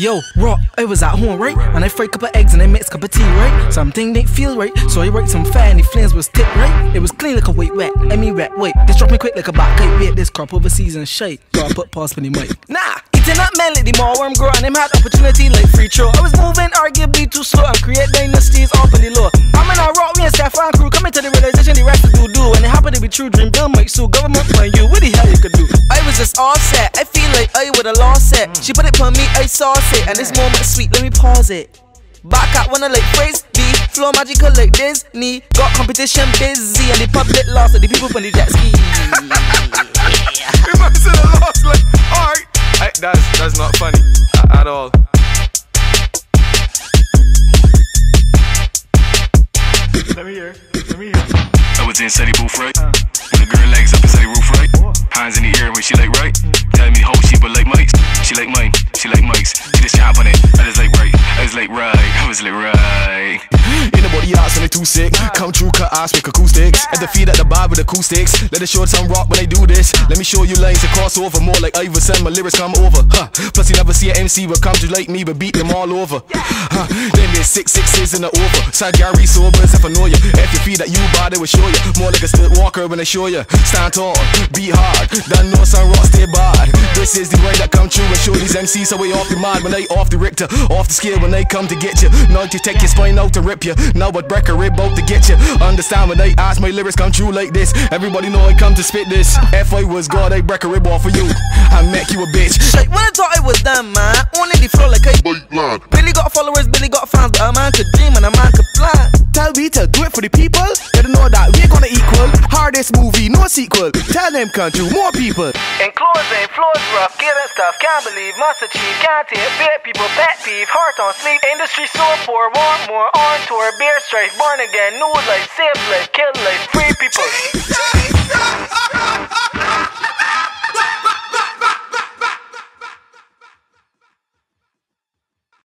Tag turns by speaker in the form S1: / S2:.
S1: Yo, raw, I was at home, right? And I fried a couple eggs and I mixed a cup of tea, right? Something didn't feel right, so I wrote some fire and the flames was tip, right? It was clean like a white wet, I mean wet, wait. This drop me quick like a back kite, wait, this crop overseas and shite. So I put pause for the mic. Nah, eating up melody, more worm grow, and them had opportunity like free throw. I was moving arguably too slow and create dynasties off in the low. And it happened to be true, Dreamville might sue government plan you. What the hell you could do? I was just all set, I feel like I would have lost it. Mm. She put it on me, I saw it, and this moment is sweet, let me pause it. Back at when I like phrase B, flow magical like Disney. Got competition busy, and the public lost, and the people from the jet ski.
S2: If I said I lost, like, alright. That's that's not funny a- at all. Let me hear. Let me hear.
S3: I was inside the booth, right? When the girl legs up inside the roof, right? Hands in the air when she like right. Tell me how she but like mics. She like mine, she like mics. She just chop on it. I just like right. I was like right. I was like right.
S4: The and they too sick. Come true, cut ass with acoustics. At the feet at the bar with acoustics. Let it show Sunrokk when they do this. Let me show you lanes to cross over. More like Iverson, my lyrics come over. Huh. Plus you never see an MC but come to like me but beat them all over. Huh. Then there's six sixes in the over. Side Gary sober if I know. If you feel that you bad, they will show you. More like a stilt walker when they show you. Stand tall, beat hard. Done know Sunrokk stay bad. This is the way that come true and show these MCs so we off the mind when they off the Richter, off the scale when they come to get you. Not to take your spine out to rip you. Now but break a rib out to get you. Understand when they ask my lyrics come true like this. Everybody know I come to spit this. If I was God, I break a rib off for you. I make you a bitch.
S1: Like when I thought I was done, man. Only the flow like a I Billy got followers, Billy got fans, but a man could dream and a man could plan.
S4: Tell me to do it for the people. Gotta know that we're gonna equal. Hardest movie, no sequel. Tell them country, more people.
S1: In flows rough, getting stuff, can't believe, must achieve, can't take, bit people, pet peeve, heart on sleep, industry so poor, want more, on tour, beer strife, born again, new life, save life, kill life.